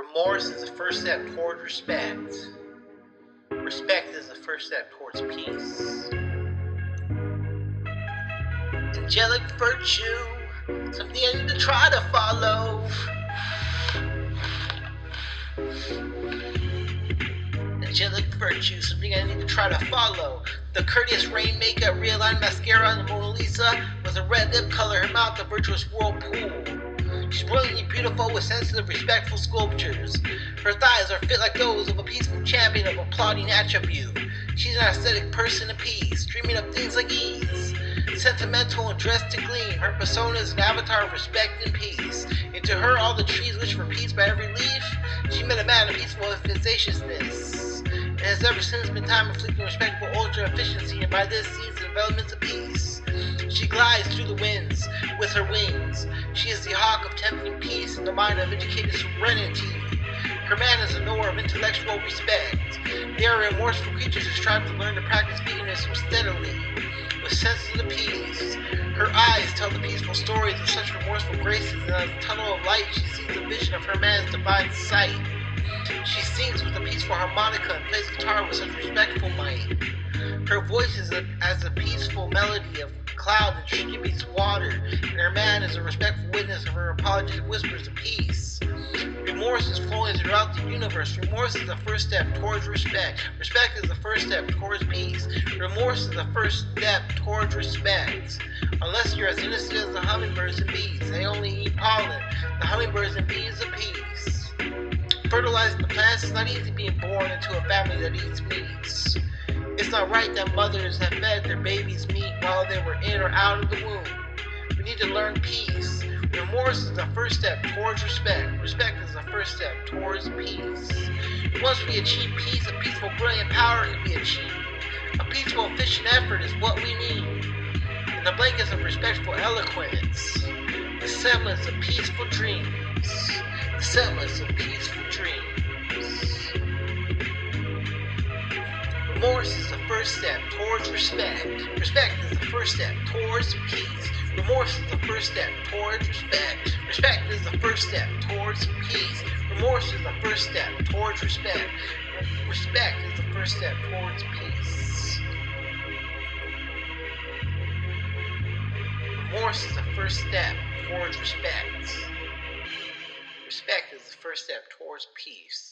Remorse is the first step toward respect. Respect is the first step towards peace. Angelic virtue, something I need to try to follow. Angelic virtue, something I need to try to follow. The courteous rainmaker, realigned mascara on the Mona Lisa, was a red lip color, her mouth a virtuous whirlpool. She's brilliantly beautiful with sensitive, respectful sculptures. Her thighs are fit like those of a peaceful champion of applauding attribute. She's an aesthetic person of peace, dreaming of things like ease. Sentimental and dressed to gleam, her persona is an avatar of respect and peace. And to her, all the trees wish for peace by every leaf. She met a man of peaceful fixatiousness. And has ever since been time inflicting respectful ultra efficiency, and by this sees the developments of peace. She glides through the winds with her wings. She is the hawk of tempting peace and the mind of educated serenity. Her man is a knower of intellectual respect. They are remorseful creatures who strive to learn to practice veganism steadily, with senses of peace. Her eyes tell the peaceful stories of such remorseful graces, and as a tunnel of light, she sees the vision of her man's divine sight. She sings with a peaceful harmonica and plays guitar with such respectful might. Her voice is a, as a peaceful melody of cloud that distributes water, and her man is a respectful witness of her apologetic whispers of peace. Remorse is flowing throughout the universe. Remorse is the first step towards respect. Respect is the first step towards peace. Remorse is the first step towards respect. Unless you're as innocent as the hummingbirds and bees, they only eat pollen. The hummingbirds and bees of peace. Fertilizing the plants is not easy being born into a family that eats meats. It's not right that mothers have fed their babies meat while they were in or out of the womb. We need to learn peace. Remorse is the first step towards respect. Respect is the first step towards peace. Once we achieve peace, a peaceful, brilliant power can be achieved. A peaceful, efficient effort is what we need. In the blankets of respectful eloquence, the semblance of peaceful dreams. The semblance of peaceful dreams. Remorse is the first step towards respect. Respect is the first step towards peace. Remorse is the first step towards respect. Respect is the first step towards peace. Remorse is the first step towards respect. Respect is the first step towards peace. Remorse is the first step towards respect. Respect is the first step towards peace.